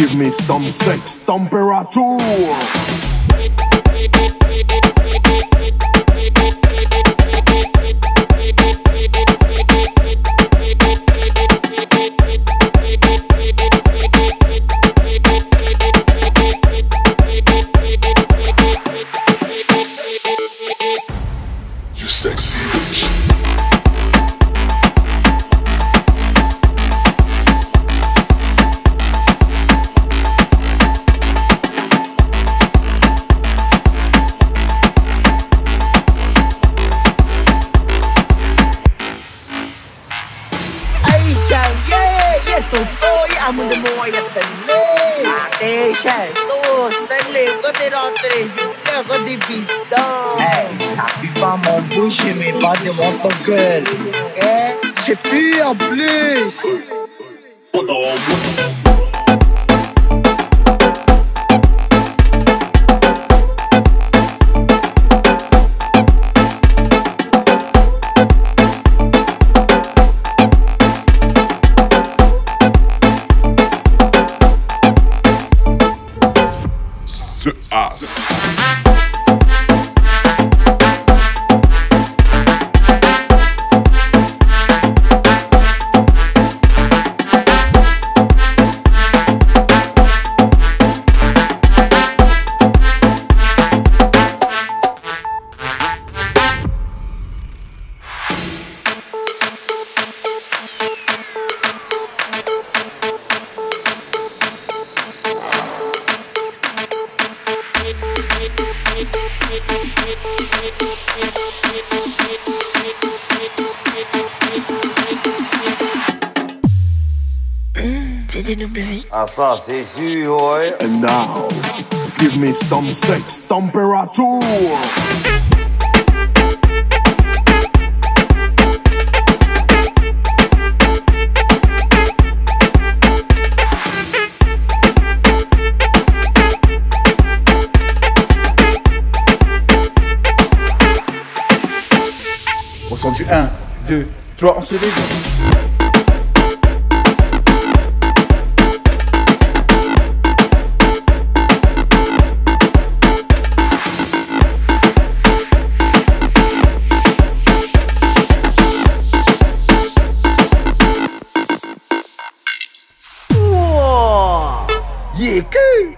give me some sex temperature. You sexy bitch. Foi a mundo moia também. Deixa, tô, Stanley, côté rentré, j'ai la redivision. Hey, t'appuies pas mon bouche, mais pas devant ton gueule. Ok? C'est plus en plus. The ass. Ah ça c'est sûr, ouais. And now, give me some sex temperature. entendu 1, 2, 3, on se lève. Wow. Yeah, cool.